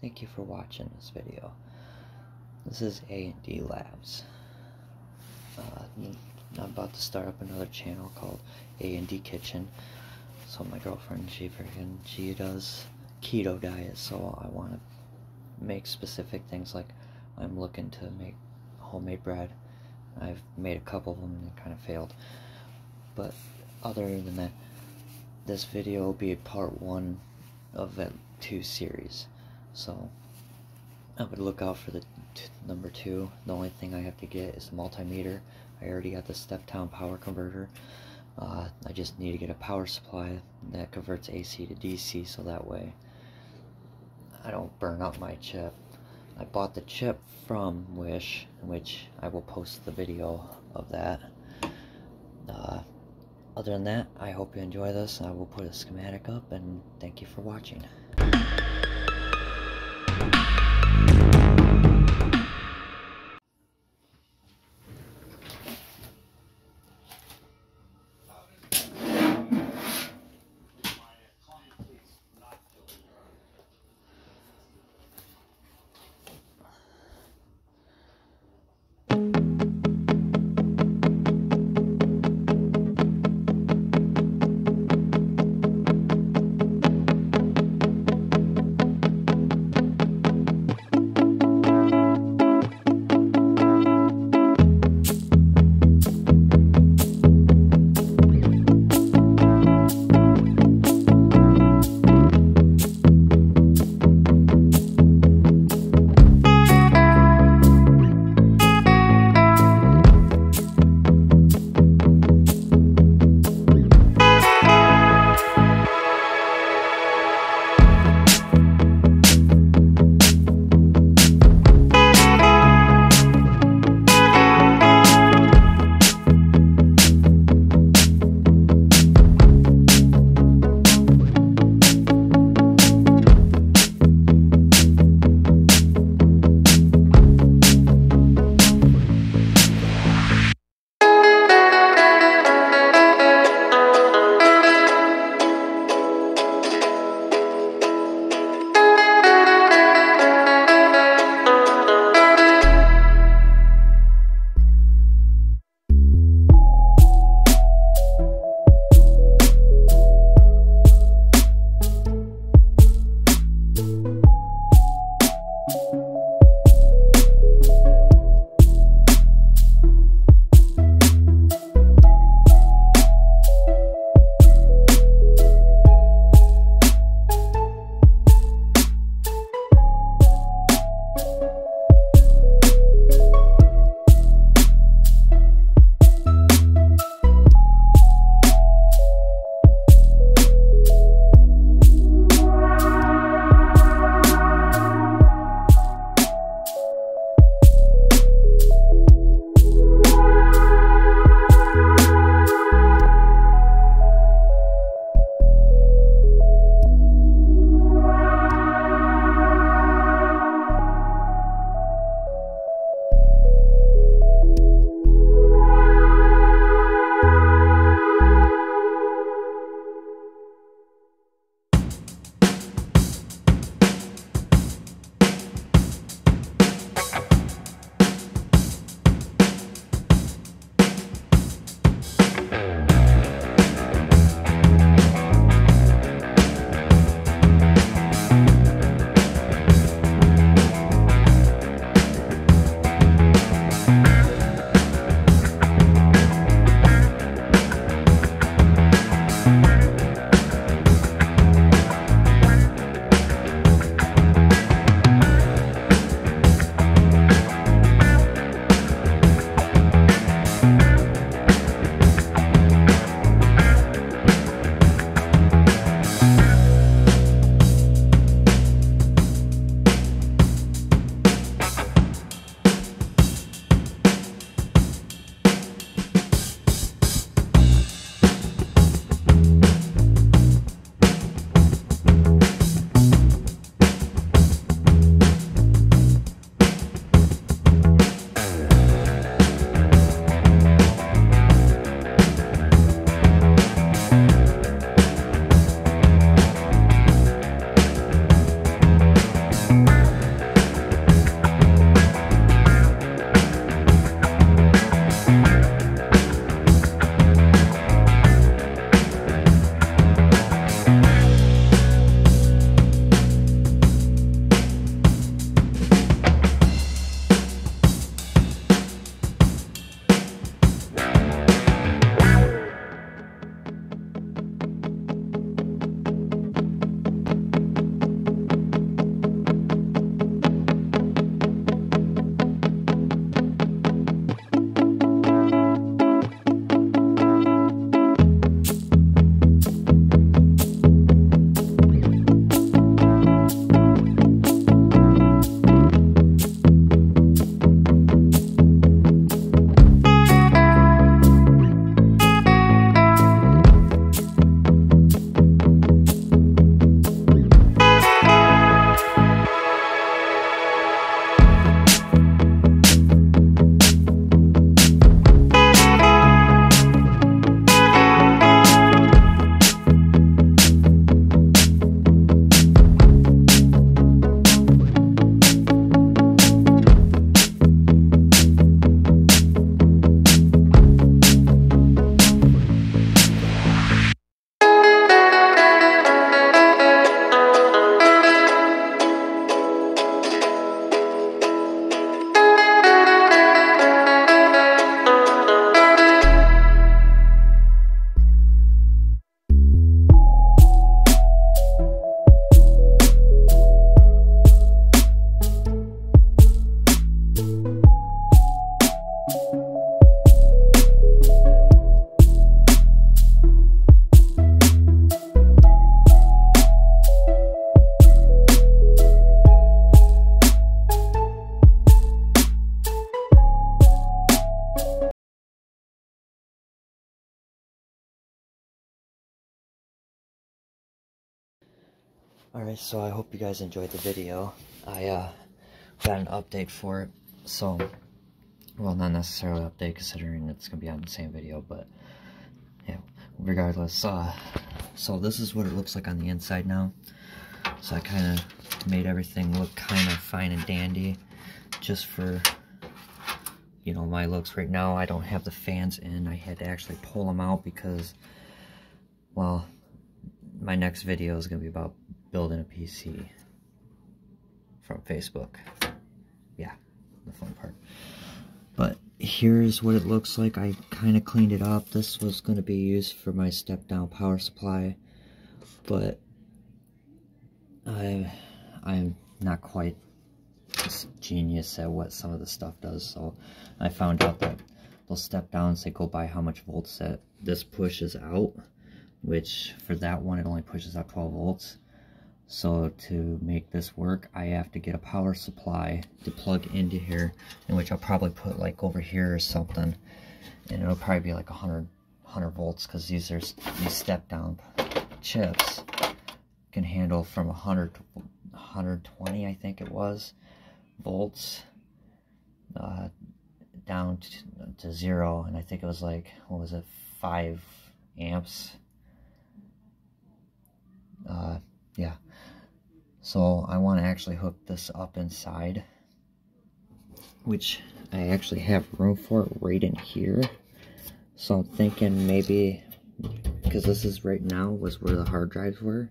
Thank you for watching this video. This is A&D Labs. Uh, I'm about to start up another channel called A&D Kitchen. So my girlfriend, she freaking, she does keto diet, so I want to make specific things like I'm looking to make homemade bread. I've made a couple of them and kind of failed. But other than that, this video will be part one of that two series. So I would look out for the number two. The only thing I have to get is the multimeter. I already got the step down power converter. Uh, I just need to get a power supply that converts AC to DC so that way I don't burn up my chip. I bought the chip from Wish, which I will post the video of that. Uh, other than that, I hope you enjoy this. I will put a schematic up, and thank you for watching. Alright, so I hope you guys enjoyed the video. I uh, got an update for it, so, well, not necessarily update considering it's going to be on the same video, but, yeah, regardless, uh, so this is what it looks like on the inside now. So I kind of made everything look kind of fine and dandy, just for, you know, my looks. Right now, I don't have the fans in. I had to actually pull them out because, well, my next video is going to be about building a PC from Facebook. Yeah, the fun part. But here's what it looks like. I kind of cleaned it up. This was going to be used for my step-down power supply. But I, I'm not quite genius at what some of the stuff does. So I found out that those step-downs, they go by how much volts that this pushes out. Which, for that one, it only pushes out 12 volts so to make this work, I have to get a power supply to plug into here, in which I'll probably put like over here or something. And it'll probably be like 100, 100 volts because these are these step down chips can handle from 100 to 120, I think it was, volts uh, down to, to zero. And I think it was like, what was it, 5 amps. Uh, yeah. So I want to actually hook this up inside, which I actually have room for it right in here. So I'm thinking maybe, because this is right now was where the hard drives were,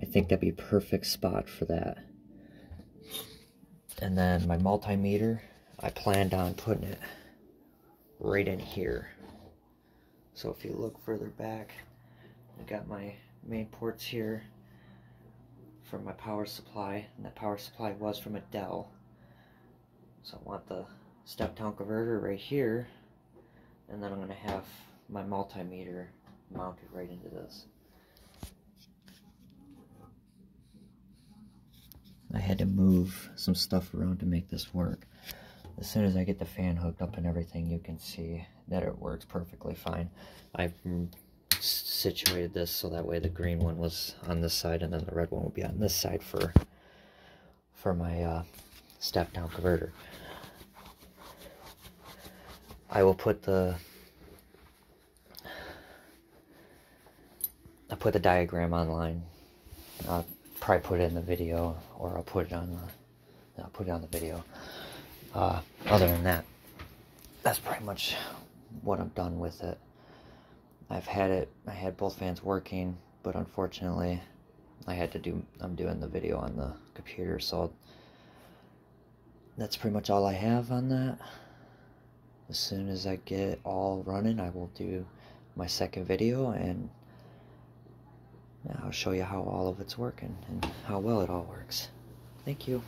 I think that'd be a perfect spot for that. And then my multimeter, I planned on putting it right in here. So if you look further back, I got my main ports here from my power supply, and that power supply was from a Dell. So I want the step-down converter right here, and then I'm going to have my multimeter mounted right into this. I had to move some stuff around to make this work. As soon as I get the fan hooked up and everything, you can see that it works perfectly fine. I've situated this so that way the green one was on this side and then the red one would be on this side for for my uh, step down converter. I will put the I put the diagram online. I'll probably put it in the video or I'll put it on the I'll put it on the video. Uh, other than that, that's pretty much what I've done with it. I've had it, I had both fans working, but unfortunately I had to do, I'm doing the video on the computer, so that's pretty much all I have on that. As soon as I get all running, I will do my second video and I'll show you how all of it's working and how well it all works. Thank you.